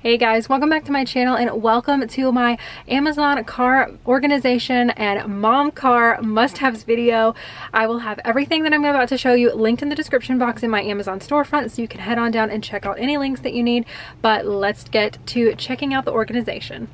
Hey guys, welcome back to my channel and welcome to my Amazon car organization and mom car must-haves video. I will have everything that I'm about to show you linked in the description box in my Amazon storefront so you can head on down and check out any links that you need. But let's get to checking out the organization.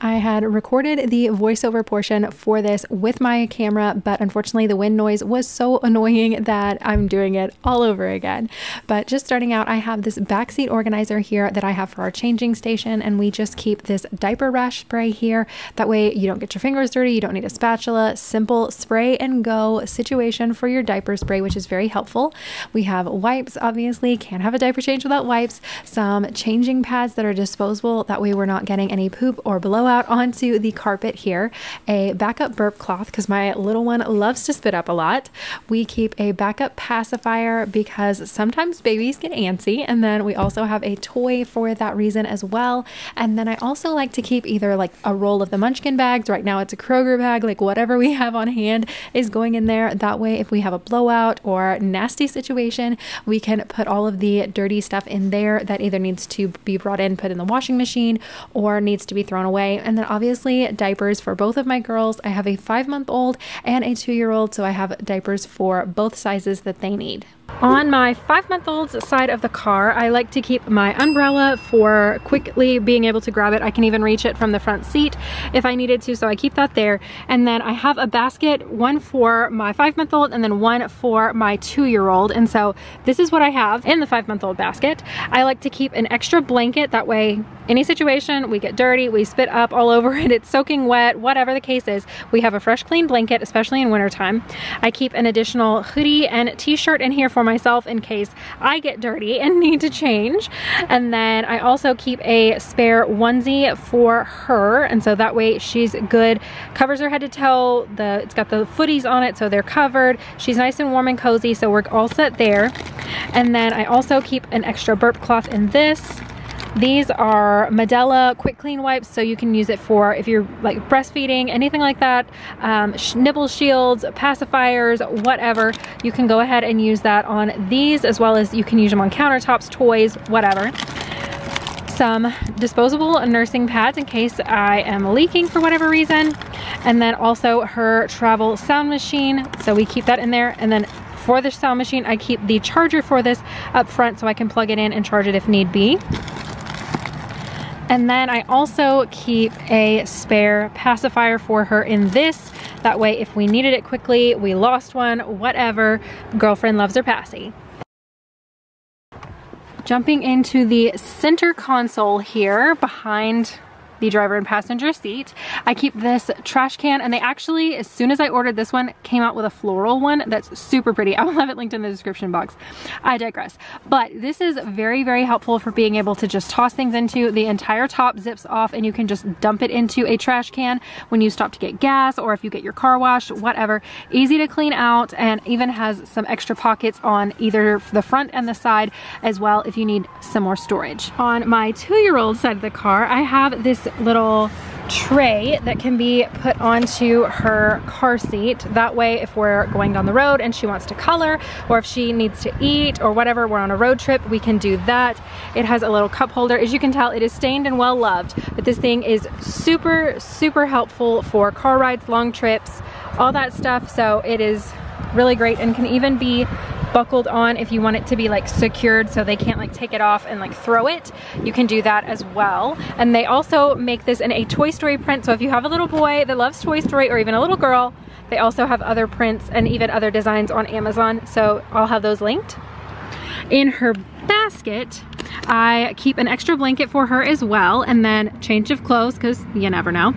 I had recorded the voiceover portion for this with my camera, but unfortunately the wind noise was so annoying that I'm doing it all over again. But just starting out, I have this backseat organizer here that I have for our changing station, and we just keep this diaper rash spray here. That way you don't get your fingers dirty, you don't need a spatula, simple spray and go situation for your diaper spray, which is very helpful. We have wipes, obviously, can't have a diaper change without wipes, some changing pads that are disposable, that way we're not getting any poop or out onto the carpet here a backup burp cloth because my little one loves to spit up a lot. We keep a backup pacifier because sometimes babies get antsy. And then we also have a toy for that reason as well. And then I also like to keep either like a roll of the munchkin bags. Right now it's a Kroger bag, like whatever we have on hand is going in there. That way, if we have a blowout or nasty situation, we can put all of the dirty stuff in there that either needs to be brought in, put in the washing machine, or needs to be thrown away and then obviously diapers for both of my girls. I have a five month old and a two year old, so I have diapers for both sizes that they need. On my five month old's side of the car, I like to keep my umbrella for quickly being able to grab it. I can even reach it from the front seat if I needed to, so I keep that there. And then I have a basket, one for my five month old and then one for my two year old. And so this is what I have in the five month old basket. I like to keep an extra blanket, that way any situation, we get dirty, we spit up all over it, it's soaking wet, whatever the case is, we have a fresh clean blanket, especially in wintertime. I keep an additional hoodie and t-shirt in here for myself in case I get dirty and need to change. And then I also keep a spare onesie for her. And so that way she's good, covers her head to toe. The It's got the footies on it, so they're covered. She's nice and warm and cozy, so we're all set there. And then I also keep an extra burp cloth in this. These are Medela quick clean wipes, so you can use it for if you're like breastfeeding, anything like that, um, nipple shields, pacifiers, whatever. You can go ahead and use that on these as well as you can use them on countertops, toys, whatever some disposable nursing pads in case I am leaking for whatever reason. And then also her travel sound machine. So we keep that in there. And then for the sound machine, I keep the charger for this up front so I can plug it in and charge it if need be. And then I also keep a spare pacifier for her in this. That way, if we needed it quickly, we lost one, whatever, girlfriend loves her passy. Jumping into the center console here behind the driver and passenger seat. I keep this trash can and they actually, as soon as I ordered this one, came out with a floral one that's super pretty. I will have it linked in the description box. I digress. But this is very, very helpful for being able to just toss things into. The entire top zips off and you can just dump it into a trash can when you stop to get gas or if you get your car washed, whatever. Easy to clean out and even has some extra pockets on either the front and the side as well if you need some more storage. On my two-year-old side of the car, I have this little tray that can be put onto her car seat. That way, if we're going down the road and she wants to color, or if she needs to eat or whatever, we're on a road trip, we can do that. It has a little cup holder. As you can tell, it is stained and well loved, but this thing is super, super helpful for car rides, long trips, all that stuff. So it is really great and can even be buckled on if you want it to be like secured so they can't like take it off and like throw it. You can do that as well. And they also make this in a Toy Story print. So if you have a little boy that loves Toy Story or even a little girl, they also have other prints and even other designs on Amazon. So I'll have those linked. In her basket, I keep an extra blanket for her as well and then change of clothes because you never know.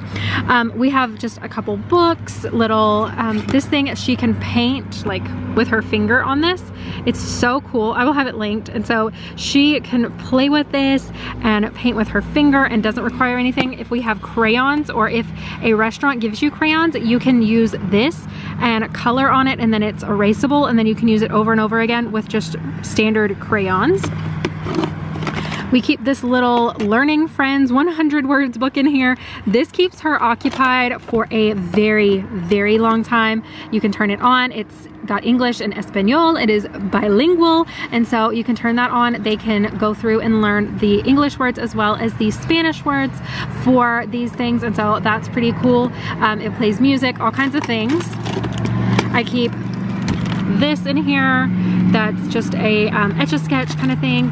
Um, we have just a couple books, little, um, this thing she can paint like with her finger on this. It's so cool. I will have it linked. And so she can play with this and paint with her finger and doesn't require anything. If we have crayons or if a restaurant gives you crayons, you can use this and color on it and then it's erasable and then you can use it over and over again with just standard crayons. We keep this little Learning Friends 100 words book in here. This keeps her occupied for a very, very long time. You can turn it on. It's got English and Espanol. It is bilingual. And so you can turn that on. They can go through and learn the English words as well as the Spanish words for these things. And so that's pretty cool. Um, it plays music, all kinds of things. I keep this in here. That's just a um, Etch-a-Sketch kind of thing.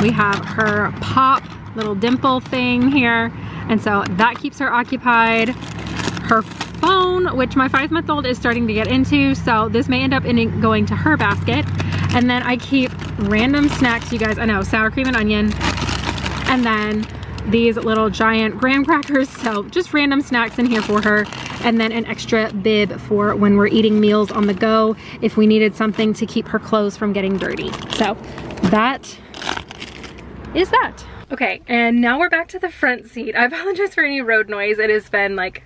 We have her pop little dimple thing here. And so that keeps her occupied. Her phone, which my five month old is starting to get into. So this may end up in going to her basket. And then I keep random snacks, you guys, I know, sour cream and onion. And then these little giant graham crackers. So just random snacks in here for her. And then an extra bib for when we're eating meals on the go if we needed something to keep her clothes from getting dirty. So that is that. Okay, and now we're back to the front seat. I apologize for any road noise. It has been like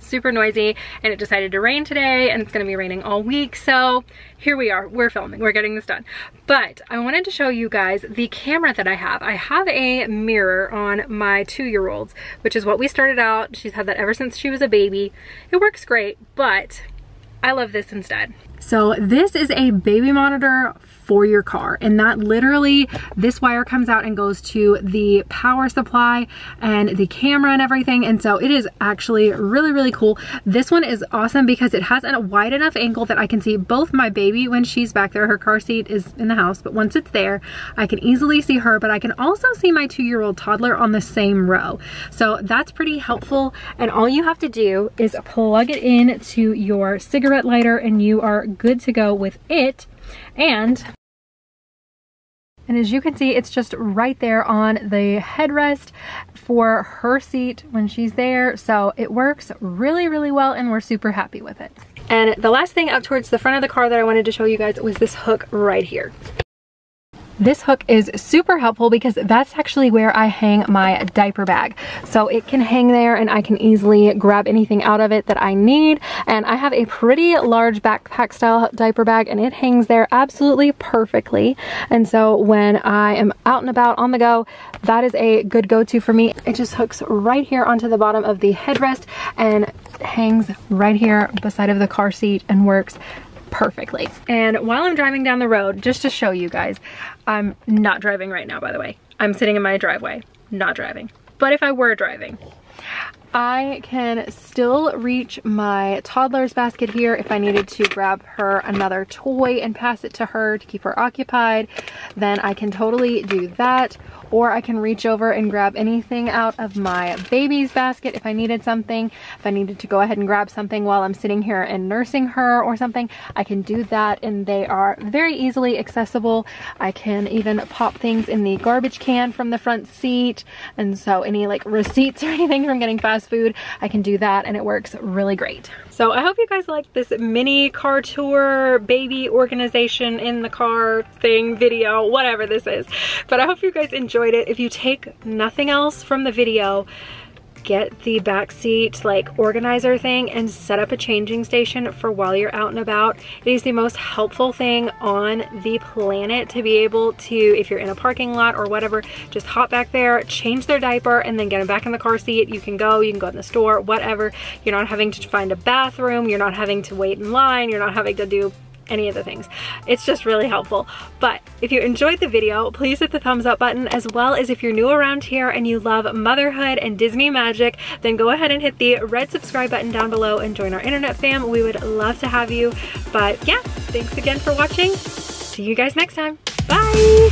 super noisy and it decided to rain today and it's gonna be raining all week. So here we are, we're filming, we're getting this done. But I wanted to show you guys the camera that I have. I have a mirror on my two-year-old's, which is what we started out. She's had that ever since she was a baby. It works great, but I love this instead. So this is a baby monitor for your car. And that literally, this wire comes out and goes to the power supply and the camera and everything. And so it is actually really, really cool. This one is awesome because it has a wide enough angle that I can see both my baby when she's back there. Her car seat is in the house, but once it's there, I can easily see her, but I can also see my two-year-old toddler on the same row. So that's pretty helpful. And all you have to do is plug it in to your cigarette lighter and you are good to go with it and and as you can see, it's just right there on the headrest for her seat when she's there. So it works really, really well and we're super happy with it. And the last thing up towards the front of the car that I wanted to show you guys was this hook right here. This hook is super helpful because that's actually where I hang my diaper bag. So it can hang there and I can easily grab anything out of it that I need. And I have a pretty large backpack style diaper bag and it hangs there absolutely perfectly. And so when I am out and about on the go, that is a good go-to for me. It just hooks right here onto the bottom of the headrest and hangs right here beside of the car seat and works perfectly. And while I'm driving down the road, just to show you guys, I'm not driving right now, by the way. I'm sitting in my driveway, not driving. But if I were driving, I can still reach my toddler's basket here if I needed to grab her another toy and pass it to her to keep her occupied, then I can totally do that. Or I can reach over and grab anything out of my baby's basket if I needed something. If I needed to go ahead and grab something while I'm sitting here and nursing her or something, I can do that and they are very easily accessible. I can even pop things in the garbage can from the front seat. And so any like receipts or anything from getting fast food, I can do that and it works really great. So I hope you guys like this mini car tour, baby organization in the car thing, video, whatever this is. But I hope you guys enjoyed it. If you take nothing else from the video, get the back seat like organizer thing and set up a changing station for while you're out and about. It is the most helpful thing on the planet to be able to, if you're in a parking lot or whatever, just hop back there, change their diaper, and then get them back in the car seat. You can go, you can go in the store, whatever. You're not having to find a bathroom, you're not having to wait in line, you're not having to do any of the things. It's just really helpful. But if you enjoyed the video, please hit the thumbs up button as well as if you're new around here and you love motherhood and Disney magic, then go ahead and hit the red subscribe button down below and join our internet fam. We would love to have you. But yeah, thanks again for watching. See you guys next time. Bye!